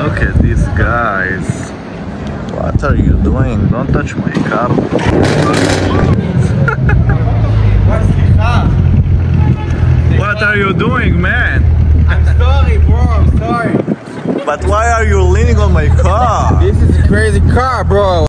Look at these guys. What are you doing? Don't touch my car. what are you doing, man? I'm sorry, bro. I'm sorry. But why are you leaning on my car? This is a crazy car, bro.